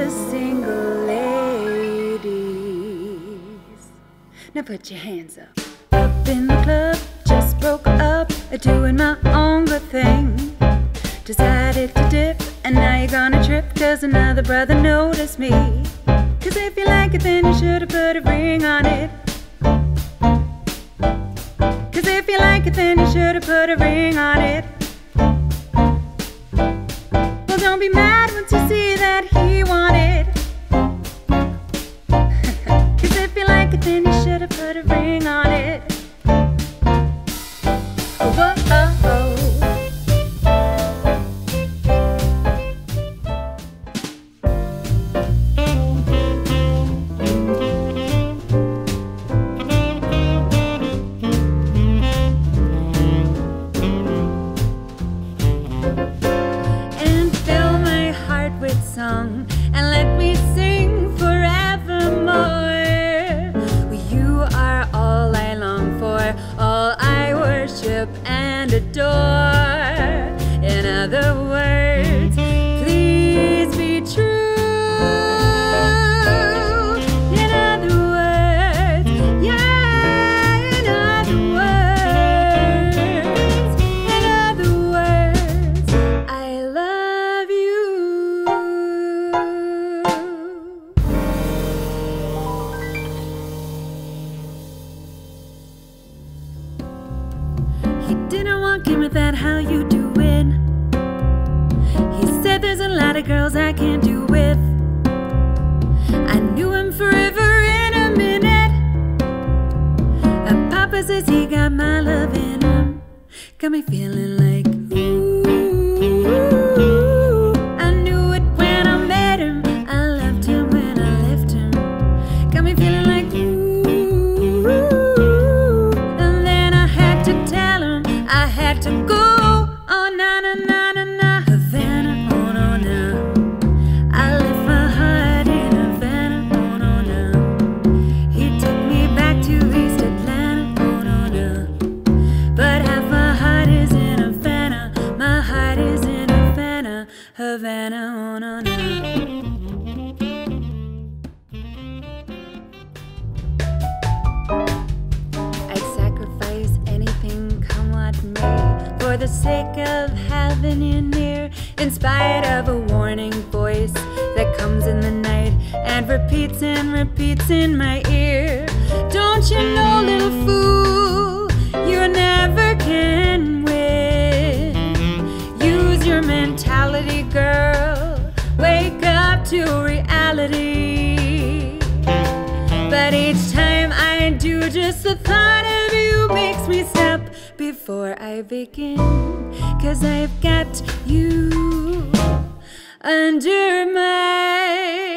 the single ladies. Now put your hands up. Up in the club, just broke up, doing my own good thing. Decided to dip, and now you're gonna trip, cause another brother noticed me. Cause if you like it, then you should've put a ring on it. Cause if you like it, then you should've put a ring on it. Well, don't be mad once you see that he wants. Put a ring on it. Whoa, didn't walk in with that how you doing. He said there's a lot of girls I can't do with. I knew him forever in a minute. And Papa says he got my love in him. Got me feeling like Had to go. Oh na na na na na Havana, oh no no. I left my heart in Havana, oh no no. He took me back to East Atlanta, oh no no. But half my heart is in Havana, my heart is in Havana, Havana, oh no no. The sake of having you near. In spite of a warning voice that comes in the night and repeats and repeats in my ear. Don't you know, little fool, you never can win. Use your mentality, girl. Wake up to reality. But each time I do, just the thought of you makes me stop before I begin. Cause I've got you under my